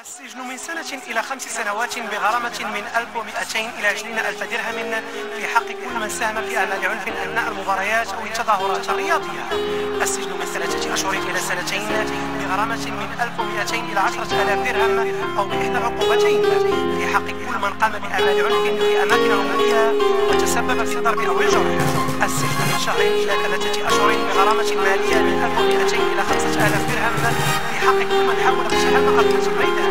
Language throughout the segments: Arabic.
السجن من سنة إلى خمس سنوات بغرامة من 1200 إلى 20000 درهم في حق كل من ساهم في أعمال عنف أثناء المباريات أو التظاهرات الرياضية السجن من ثلاثة أشهر إلى سنتين بغرامة من 1200 إلى 10000 درهم أو بإحدى عقوبتين. في حق كل من قام بأعمال عنف في أماكن عمومية وتسبب في ضرب أو الجرح السجن من شهر إلى ثلاثة أشهر بغرامة مالية من 1200 إلى 5000 درهم في حق كل من حاول اقتحام قبل الميدان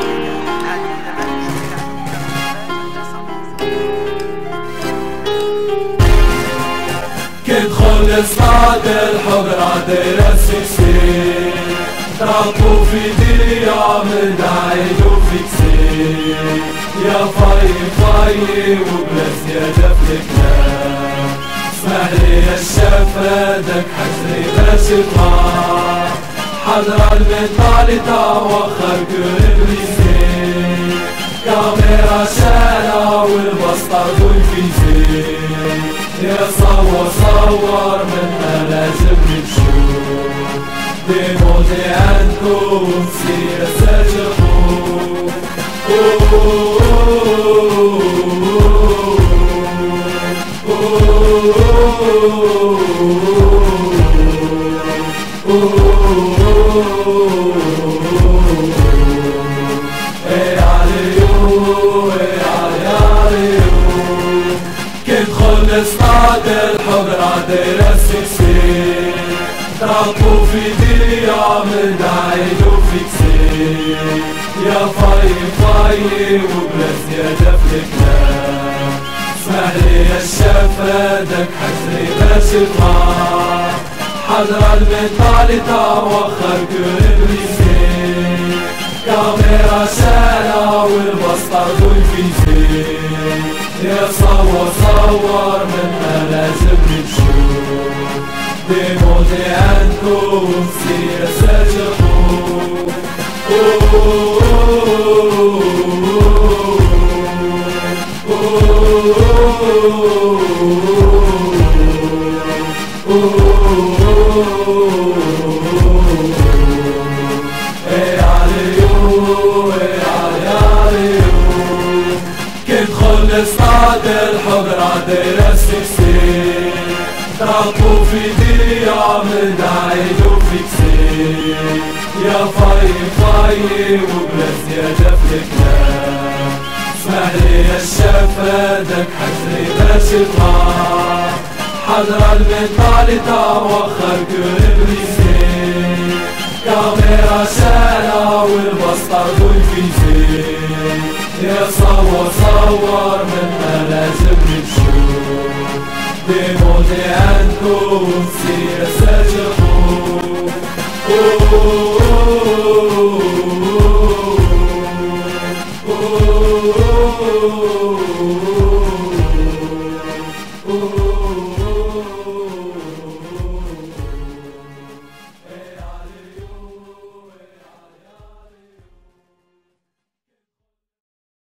كدخل اصطاد الحضر عدير السكسي تعطوا في ديا من عيد وفيكسي يا فاي فاي وبلا زيادة في الكلام اسمح لي يا الشفادك حجري باش تطلع حضر المنطالي توخر كل ابليسي كاميرا شالة والبسطة والفيزي. يا صور صور منا لازم نشوف ديموتي عندكم سياسة جفوف اصطاد الحضر عدير السكسي تعطوا في ديا من عيد وفيكسي يا فاي فاي وبلا زيادة في الكلام اسمح لي يا الشفادك حجري باش يطلع حضر المنطالي توخر كل ابليسي كاميرا شالة والبسطة والفيزي. يا صور صور منا لازم نشوف بموتي عندكم سياسة جفوف اصطاد الحضر عدير السكسي تعطوا في ديا من عيد وفيكسي يا فاي فاي وبلا زيادة في الكلام اسمح لي يا الشفادك حجري باش يطلع حضر المنطالي توخر كل ابليسي كاميرا شالة والبسطة والفيزي. يا صور صور منا لازم نشوف بموتي عندكم سياسة جفوف Oh